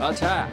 Attack!